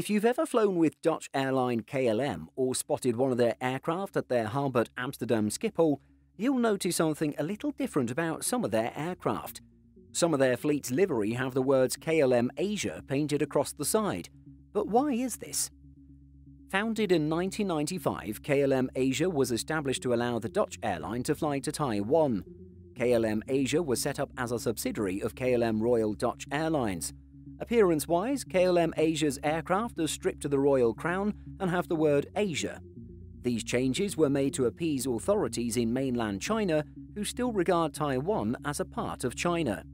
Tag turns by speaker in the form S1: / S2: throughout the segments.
S1: If you've ever flown with Dutch airline KLM or spotted one of their aircraft at their harbour at Amsterdam Schiphol, you'll notice something a little different about some of their aircraft. Some of their fleet's livery have the words KLM Asia painted across the side. But why is this? Founded in 1995, KLM Asia was established to allow the Dutch airline to fly to Taiwan. KLM Asia was set up as a subsidiary of KLM Royal Dutch Airlines. Appearance wise, KLM Asia's aircraft are stripped to the royal crown and have the word Asia. These changes were made to appease authorities in mainland China who still regard Taiwan as a part of China.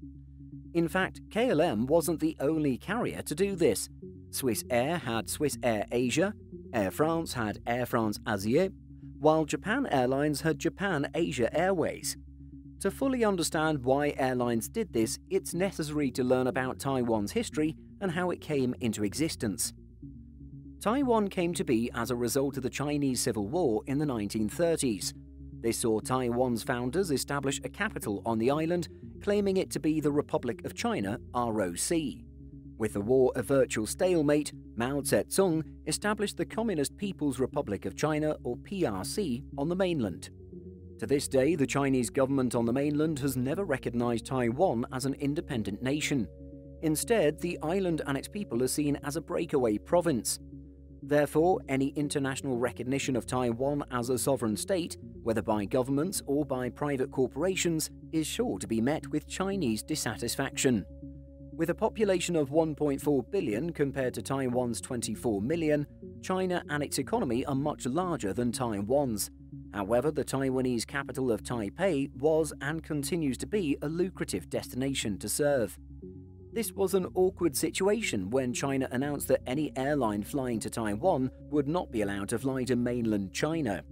S1: In fact, KLM wasn't the only carrier to do this. Swiss Air had Swiss Air Asia, Air France had Air France Asia, while Japan Airlines had Japan Asia Airways. To fully understand why airlines did this, it's necessary to learn about Taiwan's history and how it came into existence. Taiwan came to be as a result of the Chinese Civil War in the 1930s. This saw Taiwan's founders establish a capital on the island, claiming it to be the Republic of China, ROC. With the war a virtual stalemate, Mao Zedong established the Communist People's Republic of China, or PRC, on the mainland. To this day, the Chinese government on the mainland has never recognized Taiwan as an independent nation. Instead, the island and its people are seen as a breakaway province. Therefore, any international recognition of Taiwan as a sovereign state, whether by governments or by private corporations, is sure to be met with Chinese dissatisfaction. With a population of 1.4 billion compared to Taiwan's 24 million, China and its economy are much larger than Taiwan's. However, the Taiwanese capital of Taipei was and continues to be a lucrative destination to serve. This was an awkward situation when China announced that any airline flying to Taiwan would not be allowed to fly to mainland China.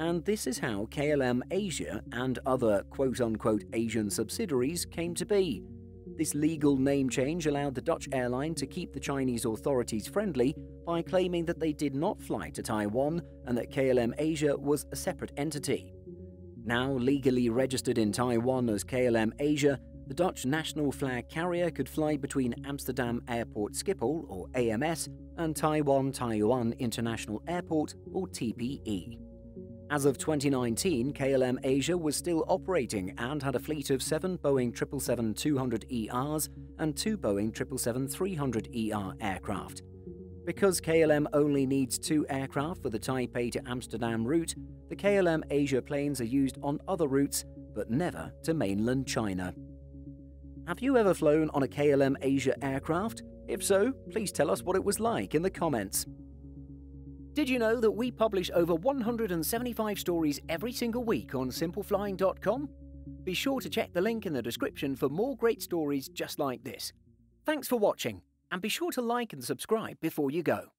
S1: And this is how KLM Asia and other quote unquote Asian subsidiaries came to be. This legal name change allowed the Dutch airline to keep the Chinese authorities friendly by claiming that they did not fly to Taiwan and that KLM Asia was a separate entity. Now legally registered in Taiwan as KLM Asia, the Dutch national flag carrier could fly between Amsterdam Airport Schiphol, or AMS, and Taiwan Taoyuan International Airport, or TPE. As of 2019, KLM Asia was still operating and had a fleet of seven Boeing 777-200ERs and two Boeing 777-300ER aircraft. Because KLM only needs two aircraft for the Taipei to Amsterdam route, the KLM Asia planes are used on other routes, but never to mainland China. Have you ever flown on a KLM Asia aircraft? If so, please tell us what it was like in the comments. Did you know that we publish over 175 stories every single week on simpleflying.com? Be sure to check the link in the description for more great stories just like this. Thanks for watching, and be sure to like and subscribe before you go.